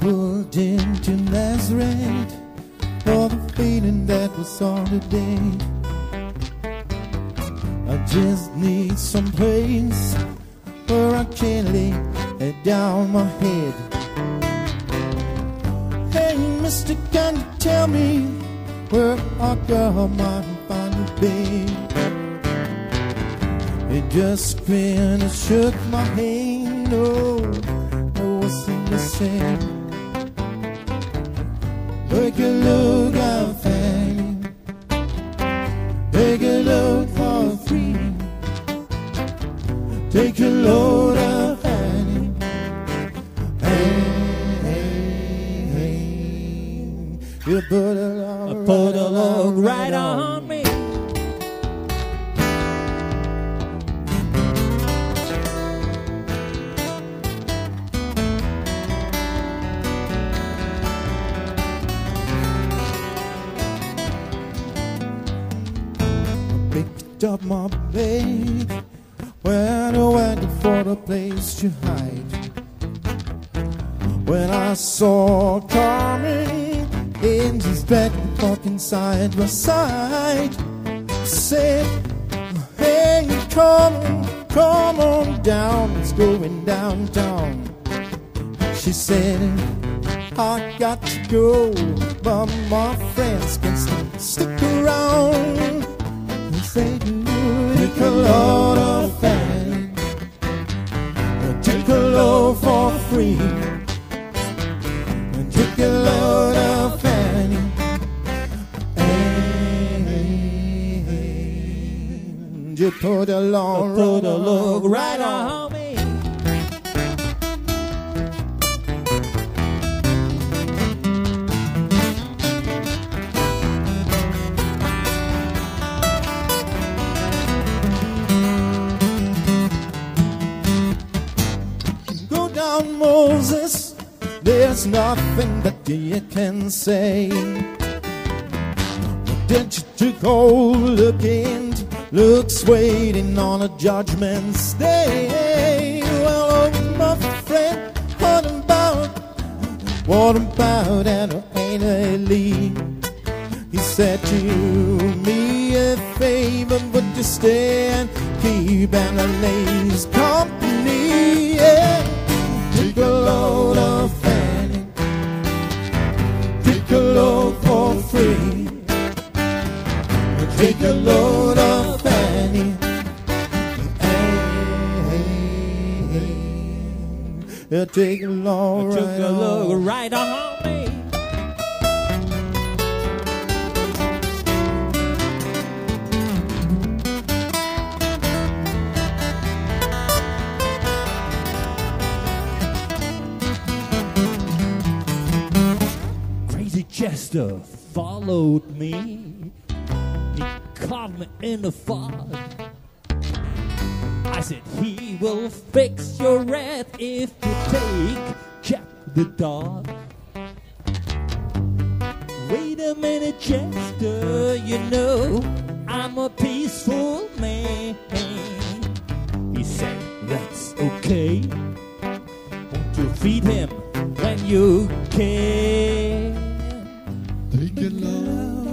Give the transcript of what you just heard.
pulled into Nazareth for the feeling that was on the day. I just need some place where I can lay it down my head. Hey, mister, can you tell me where I go might find a bed? It just grinned and shook my hand. Oh, I wasn't the same. Take a look out, Fanny. Take a look for free. Take a load of Fanny. Hey, hey, hey. You put a log, Put a log right on me. Picked up my bag when I went for a place to hide. When I saw in his bed, walking side by side, said, Hey, come on, come on down, it's going downtown. She said, I got to go, but my friends can st- stick around. Said, Take a load of Fanny, take a load for free. Take a load of Fanny. And you put a long Put a log right on There's nothing that you can say. Did you to go looking, looks waiting on a judgment's day? Well, oh, my friend, what about, what about an Lee? He said to me a favor, would you stay and keep Annalise company? Yeah, take a load Took a log on. right on me. Crazy Chester followed me. He caught me in the fog. I said he will fix your rat if you take Jack the dog. Wait a minute, Chester, you know I'm a peaceful man. He said, that's okay. Won't you feed him when you can? Take a load